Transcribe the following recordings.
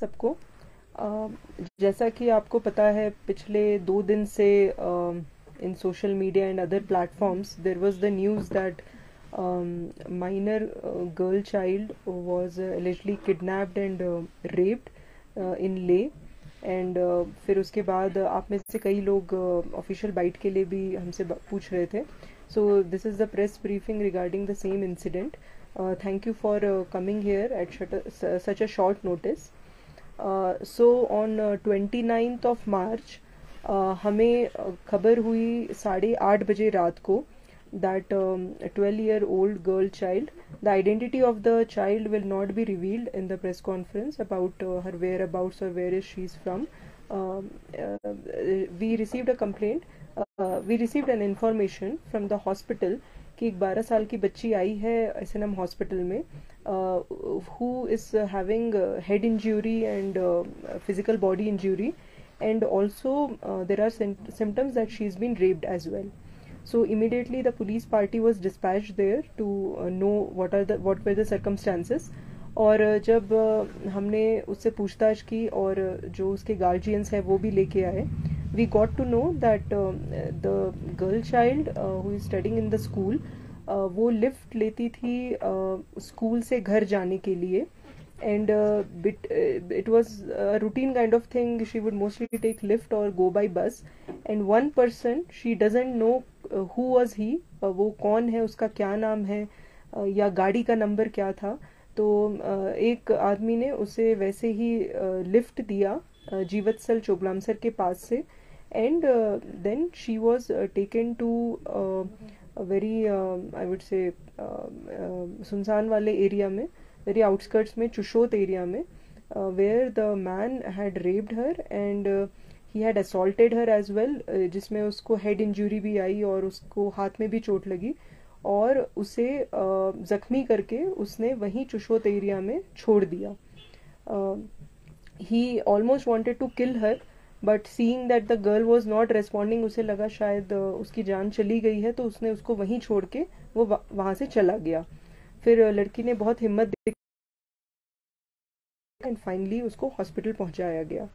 सबको। जैसा कि आपको पता है पिछले दो दिन से in social media and other platforms there was the news that minor girl child was allegedly kidnapped and raped in ले एंड फिर उसके बाद आप में से कई लोग ऑफिशियल uh, बाइट के लिए भी हमसे पूछ रहे थे। So this is the press briefing regarding the same incident thank you for coming here at such a short notice so on twenty ninth of March हमें खबर हुई साढ़े आठ बजे रात को that twelve year old girl child the identity of the child will not be revealed in the press conference about her whereabouts और where is she's from we received a complaint we received an information from the hospital कि एक बारह साल की बच्ची आई है S N M hospital में who is having head injury and physical body injury and also uh, there are symptoms that she's been raped as well so immediately the police party was dispatched there to uh, know what are the what were the circumstances और जब हमने उससे पूछताछ की और जो उसके guardians है वो भी लेके आए we got to know that the girl child who is studying in the school वो लिफ्ट लेती थी स्कूल से घर जाने के लिए। And it was routine kind of thing she would mostly take lift और go by bus and one person she doesn't know who was he वो कौन है, उसका क्या नाम है या गाड़ी का नंबर क्या था। तो एक आदमी ने उसे वैसे ही लिफ्ट दिया जीवत्सल चोबलामसर के पास से। And then she was taken to very I would say सुनसान वाले एरिया में वेरी आउटस्कर्ट्स में चुशोत एरिया में where the man had raped her and he had assaulted her as well जिसमें उसको हेड इंजरी भी आई और उसको हाथ में भी चोट लगी और उसे uh, जख्मी करके उसने वहीं चुशोत एरिया में छोड़ दिया। He almost wanted to kill her but seeing that the girl was not responding उसे लगा शायद उसकी जान चली गई है तो उसने उसको वहीं छोड़ के वो वहाँ से चला गया। फिर लड़की ने बहुत हिम्मत एंड फाइनली उसको हॉस्पिटल पहुँचाया गया।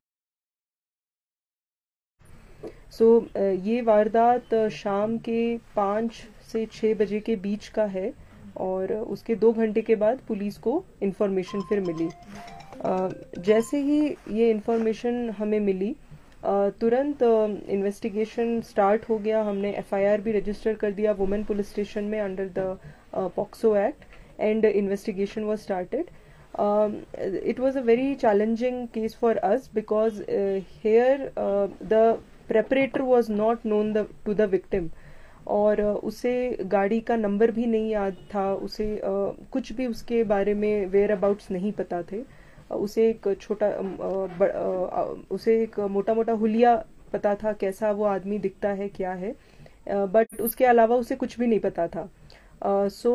सो so, ये वारदात शाम के पाँच से छः बजे के बीच का है और उसके दो घंटे के बाद पुलिस को इन्फॉर्मेशन फिर मिली। जैसे ही ये इन्फॉर्मेशन हमें मिली तुरंत इन्वेस्टिगेशन स्टार्ट हो गया। हमने एफआईआर भी रजिस्टर कर दिया वुमेन पुलिस स्टेशन में under the POCSO act and investigation was started it was a very challenging case for us because here the perpetrator was not known the to the victim और उसे गाड़ी का number भी नहीं याद था। उसे कुछ भी उसके बारे में वेयर अबाउट्स नहीं पता थे। uh, उसे एक छोटा उसे एक मोटा मोटा हुलिया पता था कैसा वो आदमी दिखता है, क्या है। बट उसके अलावा उसे कुछ भी नहीं पता था। So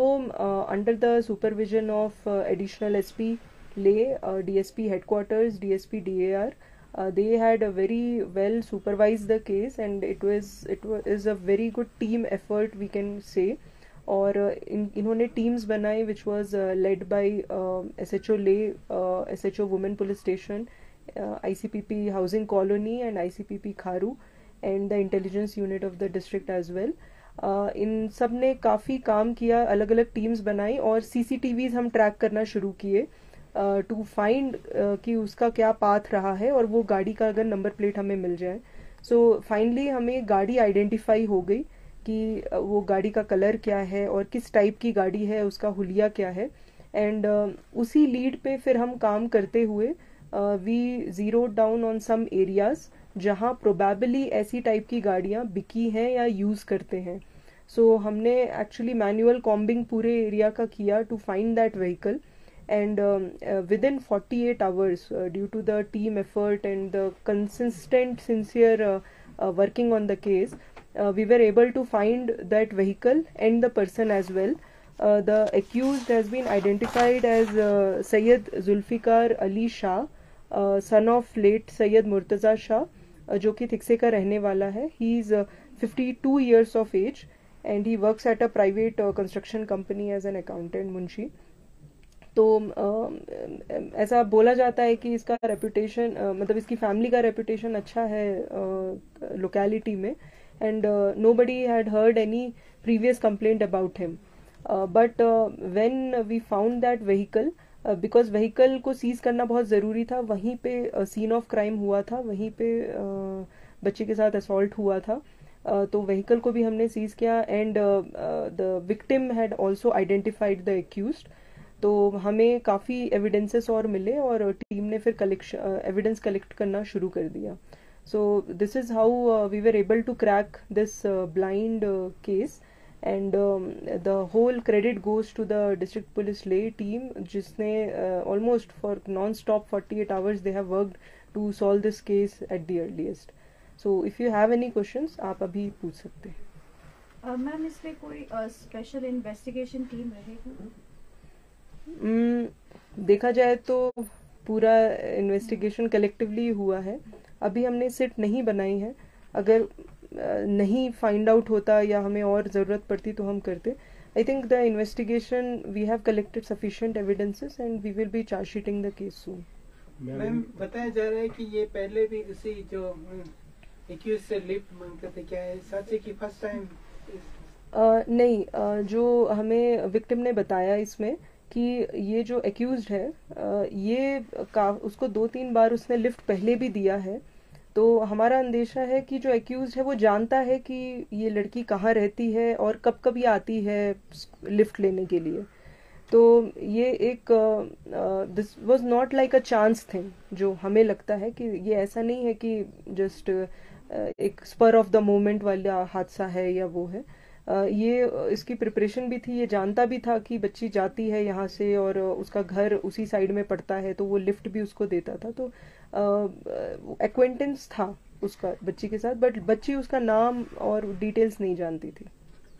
under the supervision of additional S P ले D S P headquarters D S P D A R they had a very well supervise the case and it was it is a very good team effort we can say और इन इन्होंने teams बनाई which was led by S H O ले S H O women police station I C P P housing colony and I C P P Kharu and the intelligence unit of the district as well इन सबने काफ़ी काम किया अलग अलग teams बनाई और CCTVs हम ट्रैक करना शुरू किए टू फाइंड कि उसका क्या पाथ रहा है और वो गाड़ी का अगर नंबर प्लेट हमें मिल जाए। सो so, फाइनली हमें गाड़ी आइडेंटिफाई हो गई। कि वो गाड़ी का कलर क्या है और किस टाइप की गाड़ी है उसका हुलिया क्या है। एंड uh, उसी लीड पे फिर हम काम करते हुए we zero down on some areas जहाँ प्रोबेबली ऐसी टाइप की गाड़ियाँ बिकी हैं या यूज़ करते हैं। सो so, हमने एक्चुअली मैनुअल कॉम्बिंग पूरे एरिया का किया to find that vehicle within 48 hours uh, due to the team effort and the consistent sincere uh, uh, working on the case uh, we were able to find that vehicle and the person as well uh, the accused has been identified as uh, Sayyid Zulfikar Ali Shah uh, son of late Sayyid Murtaza Shah जो कि थिक्से का रहने वाला है he is fifty two years of age and he works at a private construction company as an accountant Munshi तो ऐसा बोला जाता है कि इसका रेपुटेशन मतलब इसकी फैमिली का रेपुटेशन अच्छा है लोकेलिटी में and nobody had heard any previous complaint about him but when we found that vehicle because vehicle को सीज करना बहुत ज़रूरी था वहीं पे सीन ऑफ़ क्राइम हुआ था वहीं पे uh, बच्चे के साथ असॉल्ट हुआ था uh, तो व्हीकल को भी हमने सीज किया and the victim had also identified the accused तो हमें काफ़ी एविडेंसेस और मिले और टीम ने फिर कलेक्शन एविडेंस कलेक्ट करना शुरू कर दिया। So this is how we were able to crack this blind case and the whole credit goes to the district police ले टीम जिसने almost for non stop forty eight hours they have worked to solve this case at the earliest so if you have any question आप अभी पूछ सकते हैं। Ma'am इसमें कोई special investigation team रहेगी देखा जाए तो पूरा इन्वेस्टिगेशन कलेक्टिवली हुआ है। अभी हमने सिट नहीं बनाई है। अगर नहीं फाइंड आउट होता या हमें और ज़रूरत पड़ती तो हम करते। I think the investigation we have collected sufficient evidences and we will be charge sheeting the case soon ma'am बताया जा रहा है कि ये पहले भी किसी जो एक्यूज से लिप मांगते थे। क्या है सच है कि फ़र्स्ट टाइम नहीं uh, जो हमें विक्टिम ने बताया इसमें कि ये जो एक्यूज है ये का उसको दो तीन बार उसने लिफ्ट पहले भी दिया है। तो हमारा अंदेशा है कि जो एक्यूज है वो जानता है कि ये लड़की कहाँ रहती है और कब कब ये आती है लिफ्ट लेने के लिए। तो ये एक this was not like a chance thing जो हमें लगता है कि ये ऐसा नहीं है कि जस्ट uh, एक स्पर ऑफ़ द मोमेंट वाला हादसा है या वो है। ये इसकी प्रिपरेशन भी थी ये जानता भी था कि बच्ची जाती है यहाँ से और उसका घर उसी साइड में पड़ता है तो वो लिफ्ट भी उसको देता था तो एक्वेंटेंस था उसका बच्ची के साथ बट बच्ची उसका नाम और डिटेल्स नहीं जानती थी।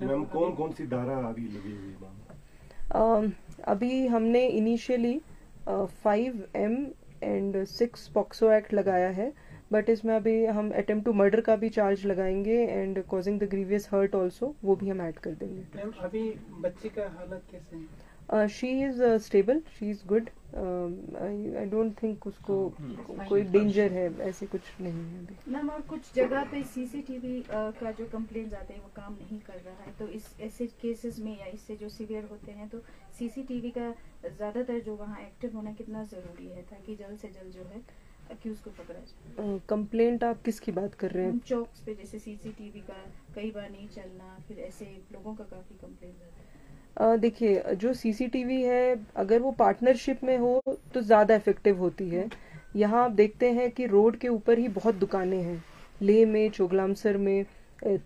मैम कौन कौन सी धारा अभी लगी हुई अभी हमने initially five M and six POCSO act लगाया है। बट इसमें अभी हम अटेम्प्ट टू मर्डर का भी चार्ज लगाएँगे and causing the grievous hurt also वो भी हम ऐड कर देंगे। अभी बच्ची का हालत कैसे है? She is stable she is good I don't think उसको hmm. कोई डेंजर है ऐसे कुछ नहीं है अभी। मैम और कुछ जगह पे सीसीटीवी uh, का जो कंप्लेन आते हैं वो काम नहीं कर रहा है। तो इस ऐसे केसेस में या इससे जो सीवियर होते हैं तो सीसीटीवी का ज़्यादातर जो वहाँ एक्टिव होना कितना ज़रूरी है ताकि जल्द से जल्द जो है अक्यूज को पकड़ा जाए। कंप्लेंट आप किसकी बात कर रहे हैं? चौक पे जैसे सीसीटीवी का कई बार नहीं चलना फिर ऐसे लोगों का काफ़ी है। देखिए जो सीसीटीवी है अगर वो पार्टनरशिप में हो तो ज़्यादा इफ़ेक्टिव होती है। यहाँ आप देखते हैं कि रोड के ऊपर ही बहुत दुकानें हैं। ले में चोगलामसर में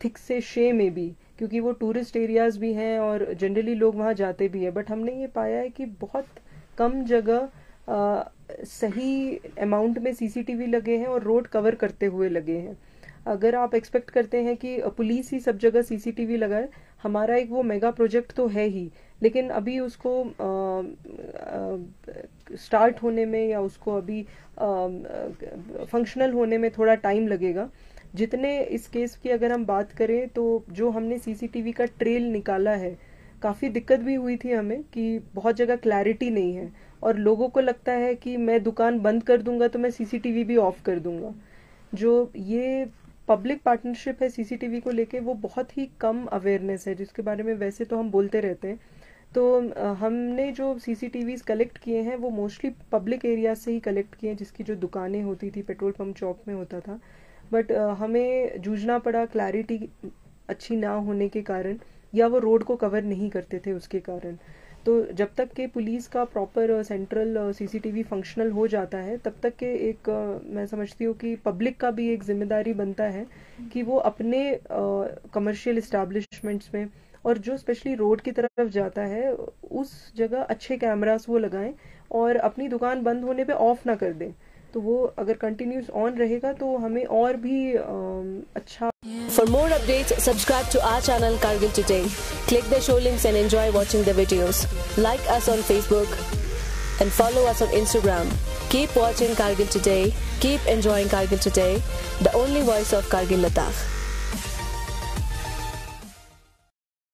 थिक से शे में भी क्योंकि वो टूरिस्ट एरियाज़ भी हैं और जनरली लोग वहाँ जाते भी हैं। बट हमने ये पाया है कि बहुत कम जगह सही अमाउंट में सीसीटीवी लगे हैं और रोड कवर करते हुए लगे हैं। अगर आप एक्सपेक्ट करते हैं कि पुलिस ही सब जगह सीसीटीवी लगाए हमारा एक वो मेगा प्रोजेक्ट तो है ही लेकिन अभी उसको आ, आ, स्टार्ट होने में या उसको अभी फंक्शनल होने में थोड़ा टाइम लगेगा। जितने इस केस की अगर हम बात करें तो जो हमने सीसीटीवी का ट्रेल निकाला है काफ़ी दिक्कत भी हुई थी हमें कि बहुत जगह क्लैरिटी नहीं है। और लोगों को लगता है कि मैं दुकान बंद कर दूँगा तो मैं सीसीटीवी भी ऑफ़ कर दूँगा। जो ये पब्लिक पार्टनरशिप है सीसीटीवी को लेके, वो बहुत ही कम अवेयरनेस है, जिसके बारे में वैसे तो हम बोलते रहते हैं। तो हमने जो सीसीटीवी कलेक्ट किए हैं, वो मोस्टली पब्लिक एरिया से ही कलेक्ट किए हैं, जिसकी जो दुकानें होती थी पेट्रोल पंप चौक में होता था। बट हमें जूझना पड़ा क्लैरिटी अच्छी ना होने के कारण। या वो रोड को कवर नहीं करते थे उसके कारण। तो जब तक के पुलिस का प्रॉपर सेंट्रल सीसीटीवी फंक्शनल हो जाता है तब तक के एक uh, मैं समझती हूँ कि पब्लिक का भी एक ज़िम्मेदारी बनता है कि वो अपने कमर्शियल uh, इस्टेब्लिशमेंट्स में और जो स्पेशली रोड की तरफ़ जाता है उस जगह अच्छे कैमरास वो लगाएँ और अपनी दुकान बंद होने पे ऑफ़ ना कर दें। तो वो अगर कंटिन्यूस ऑन रहेगा तो हमें और भी अच्छा for more updates subscribe to our channel Kargil today click the show links and enjoy watching the like us on Facebook and follow us on Instagram. Keep watching Kargil today. Keep enjoying Kargil today, the only voice of Kargil Ladakh.